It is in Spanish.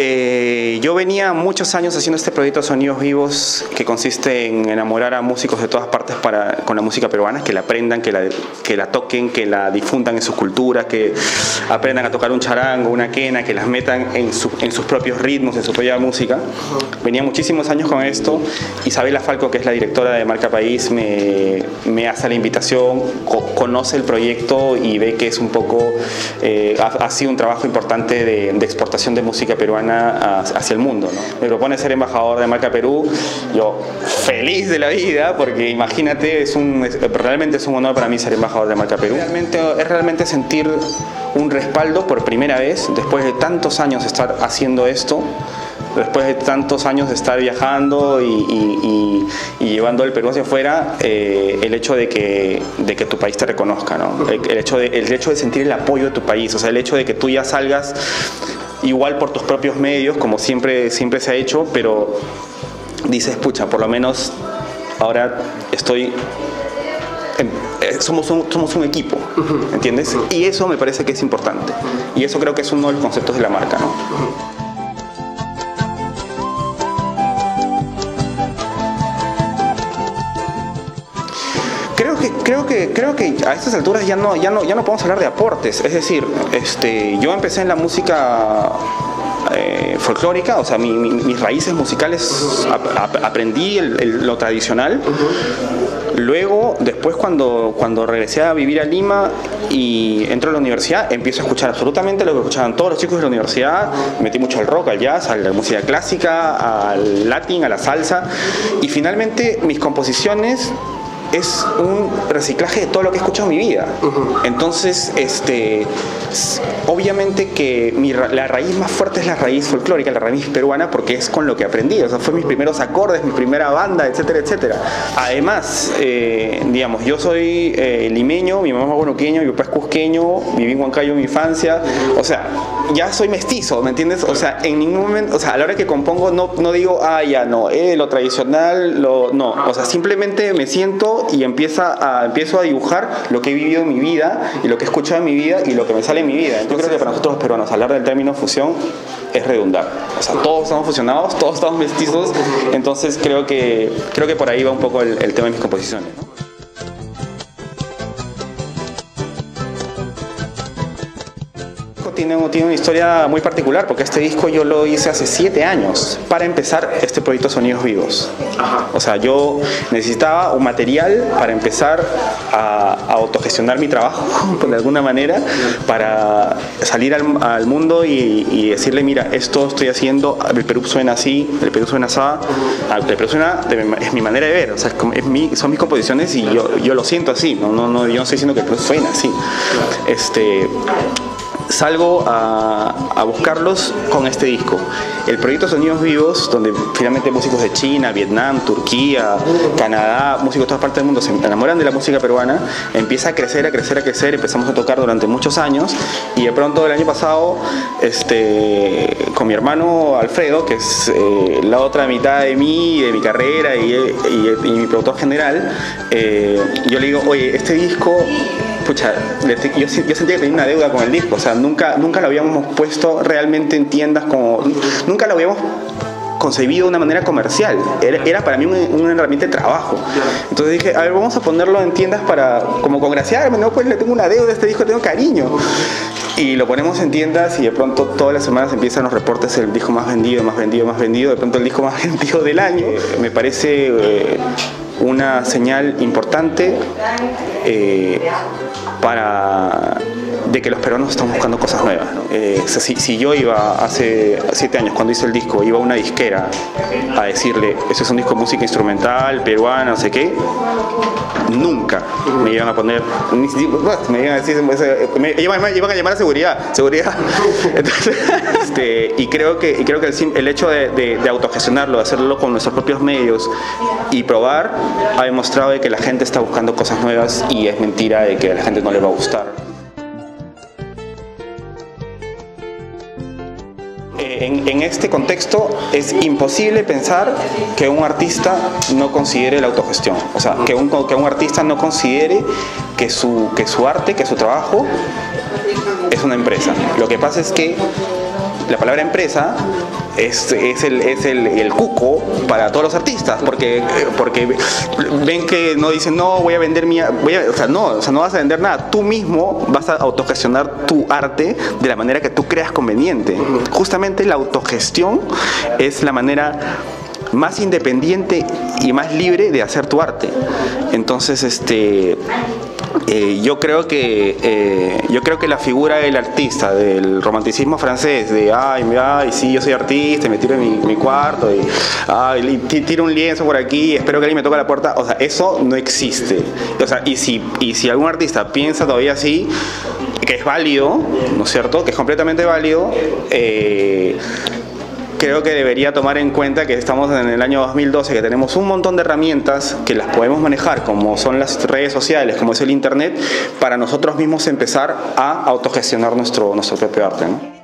eh, yo venía muchos años haciendo este proyecto Sonidos Vivos que consiste en enamorar a músicos de todas partes para, con la música peruana, que la aprendan, que la, que la toquen, que la difundan en sus culturas, que aprendan a tocar un charango, una quena, que las metan en, sus propios ritmos, en su propia música. Venía muchísimos años con esto. Isabela Falco, que es la directora de Marca País, me, hace la invitación, conoce el proyecto y ve que es un poco, eh, ha, sido un trabajo importante de exportación de música peruana hacia el mundo. Me propone ser embajador de Marca Perú, yo feliz de la vida, porque imagínate, es un, realmente es un honor para mí ser embajador de Marca Perú. Realmente, es realmente sentir un respaldo por primera vez, después de tantos años estar haciendo esto, después de tantos años de estar viajando y, llevando el Perú hacia afuera, eh, el hecho de que, de que tu país te reconozca, ¿no? el, hecho de, el hecho de sentir el apoyo de tu país, o sea, el hecho de que tú ya salgas igual por tus propios medios, como siempre, siempre se ha hecho, pero dices, pucha, por lo menos ahora estoy eh, somos un, somos un equipo, ¿entiendes? Y eso me parece que es importante. Y eso creo que es uno de los conceptos de la marca, ¿no? Creo que, creo que a estas alturas ya no, ya no, ya no podemos hablar de aportes. Es decir, este, yo empecé en la música eh, folclórica, o sea, mis raíces musicales aprendí lo tradicional. Luego, después cuando, cuando regresé a vivir a Lima y entro a la universidad, empiezo a escuchar absolutamente lo que escuchaban todos los chicos de la universidad. metí mucho al rock, al jazz, a la música clásica, al latín, a la salsa. Y finalmente mis composiciones es un reciclaje de todo lo que he escuchado en mi vida. Entonces, este, obviamente que la raíz más fuerte es la raíz folclórica, la raíz peruana, porque es con lo que aprendí. O sea, fue mis primeros acordes, mi primera banda, etcétera, etcétera. Además, eh, digamos, yo soy eh, limeño, mi mamá es bonoqueño, mi papá es cusqueño, viví en Huancayo en mi infancia. O sea, ya soy mestizo, ¿me entiendes? O sea, en ningún momento, o sea, a la hora que compongo no, no digo, ah, ya no, eh, lo tradicional, lo, no. O sea, simplemente me siento y empieza empiezo a dibujar lo que he vivido en mi vida y lo que he escuchado en mi vida y lo que me sale en mi vida. Yo creo que para nosotros los peruanos hablar del término fusión es redundar. O sea, todos estamos fusionados, todos estamos mestizos, entonces creo que, creo que por ahí va un poco el, tema de mis composiciones. Tiene, tiene una historia muy particular, porque este disco yo lo hice hace siete años para empezar este proyecto Sonidos Vivos. O sea, yo necesitaba un material para empezar a, autogestionar mi trabajo, de alguna manera, para salir al, mundo y, decirle, mira, esto estoy haciendo, el Perú suena así, el Perú suena así, el Perú suena, es mi manera de ver, o sea, es mi, son mis composiciones y yo, yo lo siento así, no, no, no, yo no estoy diciendo que el Perú suena así. Este, salgo a, buscarlos con este disco. El proyecto Sonidos Vivos, donde finalmente músicos de China, Vietnam, Turquía, Canadá, músicos de todas partes del mundo se enamoran de la música peruana, empieza a crecer, a crecer, a crecer, empezamos a tocar durante muchos años y de pronto el año pasado, este, con mi hermano Alfredo, que es eh, la otra mitad de mí, de mi carrera y, mi productor general, eh, yo le digo, oye, este disco pucha, yo, sentía que tenía una deuda con el disco, o sea, nunca, nunca lo habíamos puesto realmente en tiendas como, nunca lo habíamos concebido de una manera comercial, era, para mí una, herramienta de trabajo. Entonces dije, a ver, vamos a ponerlo en tiendas para, como congraciarme, no, pues le tengo una deuda a este disco, tengo cariño. Y lo ponemos en tiendas y de pronto todas las semanas empiezan los reportes, el disco más vendido, más vendido, más vendido, de pronto el disco más vendido del año. Me parece... Eh, una señal importante eh, para de que los peruanos están buscando cosas nuevas. Eh, si, yo iba hace siete años, cuando hice el disco, iba a una disquera a decirle, ese es un disco de música instrumental, peruana, no sé qué, nunca me iban a poner, me iban a decir, me, iban, a llamar a seguridad, seguridad. este, y creo que, y creo que el, hecho de, de, autogestionarlo, de hacerlo con nuestros propios medios y probar, ha demostrado que la gente está buscando cosas nuevas y es mentira de que la gente no le va a gustar. en, este contexto es imposible pensar que un artista no considere la autogestión, o sea, que un, que un artista no considere que su, que su arte, que su trabajo es una empresa. Lo que pasa es que la palabra empresa es, es, el, es el, el, cuco para todos los artistas, porque, porque ven que no dicen, no, voy a vender mi... Voy a, o sea, no, o sea, no vas a vender nada. Tú mismo vas a autogestionar tu arte de la manera que tú creas conveniente. Justamente la autogestión es la manera más independiente y más libre de hacer tu arte. Entonces, este, eh, yo creo que eh, yo creo que la figura del artista, del romanticismo francés, de ay, ay sí, yo soy artista, me tiro en mi, cuarto y ay, tiro un lienzo por aquí, espero que alguien me toque la puerta, o sea, eso no existe. O sea, y si, y si algún artista piensa todavía así, que es válido, ¿no es cierto? Que es completamente válido, eh, creo que debería tomar en cuenta que estamos en el año 2012, que tenemos un montón de herramientas que las podemos manejar, como son las redes sociales, como es el Internet, para nosotros mismos empezar a autogestionar nuestro, nuestro propio arte.